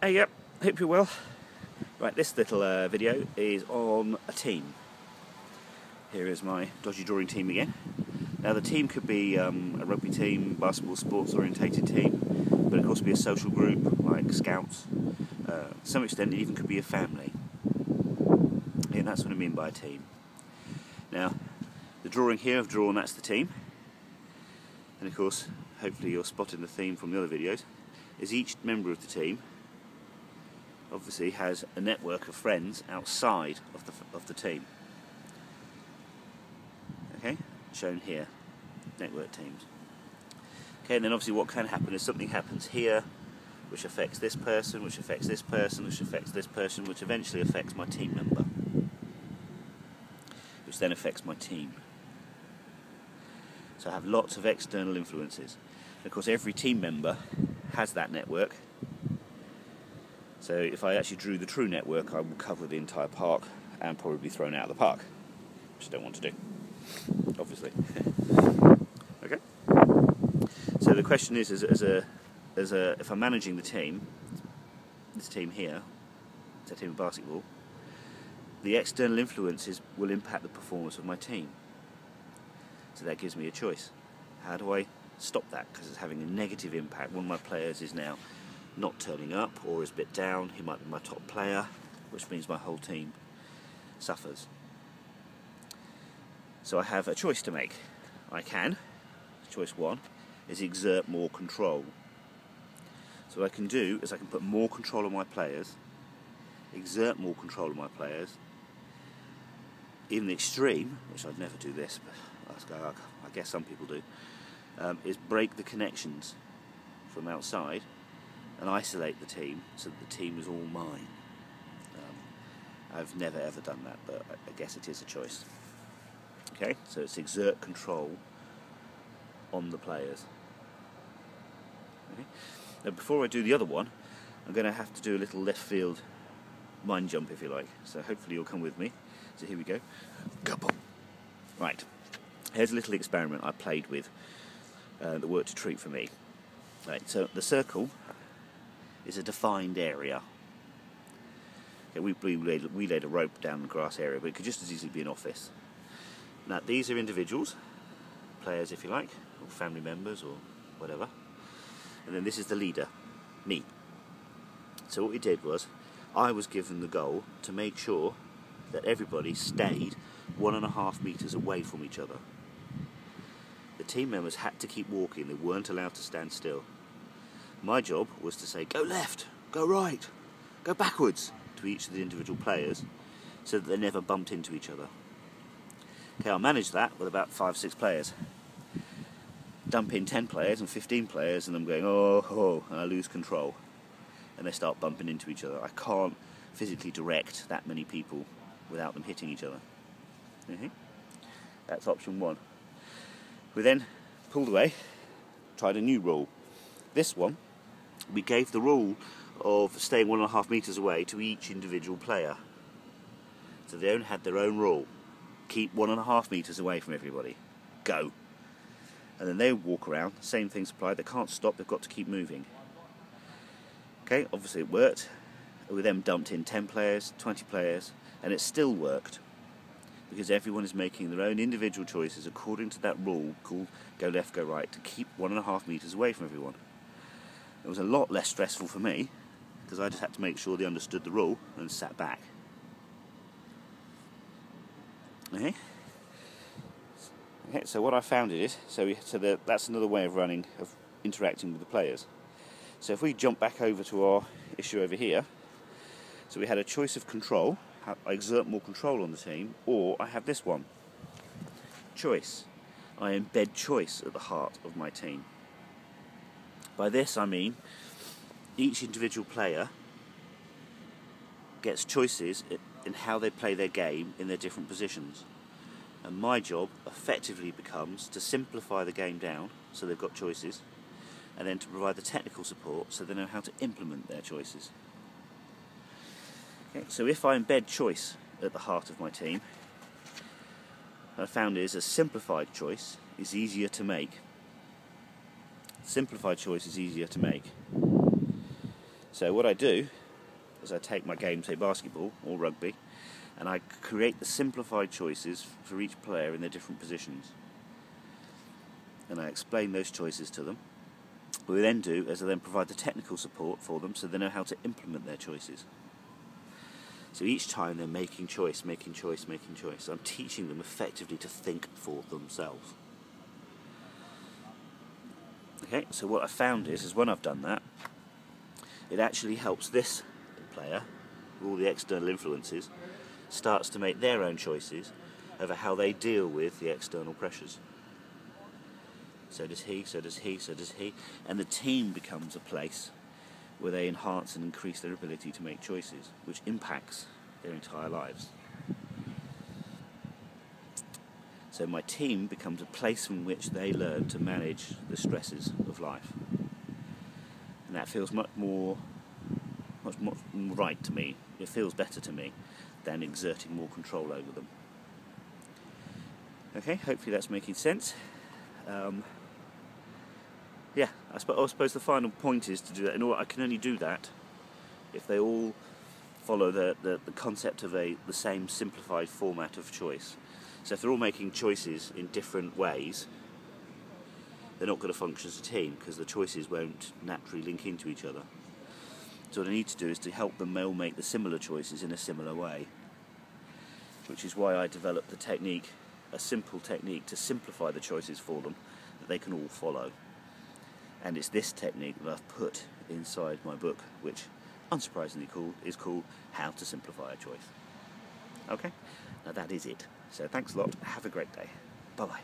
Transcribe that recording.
Hey, yep, hope you're well. Right, this little uh, video is on a team. Here is my dodgy drawing team again. Now, the team could be um, a rugby team, basketball, sports orientated team, but it could also be a social group like scouts. Uh, to some extent, it even could be a family. And that's what I mean by a team. Now, the drawing here I've drawn, that's the team. And of course, hopefully you're spotting the theme from the other videos, is each member of the team obviously has a network of friends outside of the, of the team. Okay, shown here, network teams. Okay, and then obviously what can happen is something happens here, which affects this person, which affects this person, which affects this person, which eventually affects my team member, which then affects my team. So I have lots of external influences. Of course, every team member has that network. So if I actually drew the true network, I would cover the entire park and probably be thrown out of the park, which I don't want to do, obviously. okay. So the question is, as, as a, as a, if I'm managing the team, this team here, it's a team of basketball, the external influences will impact the performance of my team. So that gives me a choice. How do I stop that? Because it's having a negative impact. One of my players is now not turning up or is a bit down. He might be my top player, which means my whole team suffers. So I have a choice to make. I can, choice one, is exert more control. So what I can do is I can put more control on my players, exert more control on my players, in the extreme, which I'd never do this, but I guess some people do, um, is break the connections from outside and isolate the team so that the team is all mine. Um, I've never ever done that, but I guess it is a choice. Okay, so it's exert control on the players. Okay. Now, before I do the other one, I'm going to have to do a little left field mind jump, if you like. So hopefully you'll come with me. So here we go. Couple. Right. Here's a little experiment I played with uh, that worked a treat for me. Right, so the circle is a defined area. Okay, we, we, laid, we laid a rope down the grass area, but it could just as easily be an office. Now, these are individuals, players if you like, or family members, or whatever. And then this is the leader, me. So what we did was, I was given the goal to make sure that everybody stayed one and a half metres away from each other. The team members had to keep walking, they weren't allowed to stand still. My job was to say, go left, go right, go backwards to each of the individual players so that they never bumped into each other. Okay, I managed that with about five, six players. Dump in 10 players and 15 players, and I'm going, oh, oh, and I lose control. And they start bumping into each other. I can't physically direct that many people without them hitting each other. Mm-hmm. That's option one. We then pulled away, tried a new rule. This one, we gave the rule of staying one and a half metres away to each individual player. So they only had their own rule. Keep one and a half metres away from everybody. Go. And then they walk around, same things apply, they can't stop, they've got to keep moving. Okay, obviously it worked. We then dumped in 10 players, 20 players, and it still worked because everyone is making their own individual choices according to that rule called go left, go right to keep one and a half metres away from everyone. It was a lot less stressful for me because I just had to make sure they understood the rule and sat back. Okay. Okay, so what I found is so we, so the, that's another way of running of interacting with the players. So if we jump back over to our issue over here, so we had a choice of control I exert more control on the team, or I have this one choice. I embed choice at the heart of my team. By this I mean each individual player gets choices in how they play their game in their different positions. And my job effectively becomes to simplify the game down so they've got choices, and then to provide the technical support so they know how to implement their choices. Okay, so if I embed choice at the heart of my team, what I found is a simplified choice is easier to make. Simplified choice is easier to make. So what I do is I take my game, say basketball or rugby, and I create the simplified choices for each player in their different positions. And I explain those choices to them. What we then do is I then provide the technical support for them so they know how to implement their choices. So each time they're making choice, making choice, making choice, I'm teaching them effectively to think for themselves. Okay, so what I found is, is when I've done that, it actually helps this player, all the external influences, starts to make their own choices over how they deal with the external pressures. So does he, so does he, so does he. And the team becomes a place where they enhance and increase their ability to make choices, which impacts their entire lives. So my team becomes a place from which they learn to manage the stresses of life. And that feels much more much more right to me. It feels better to me than exerting more control over them. Okay, hopefully that's making sense. Um, yeah, I suppose, I suppose the final point is to do that. Order, I can only do that if they all follow the, the, the concept of a the same simplified format of choice. So if they're all making choices in different ways, they're not going to function as a team because the choices won't naturally link into each other. So what I need to do is to help them all make the similar choices in a similar way, which is why I developed the technique, a simple technique to simplify the choices for them that they can all follow. And it's this technique that I've put inside my book, which unsurprisingly is called How to Simplify a Choice. Okay, now that is it. So thanks a lot. Have a great day. Bye bye.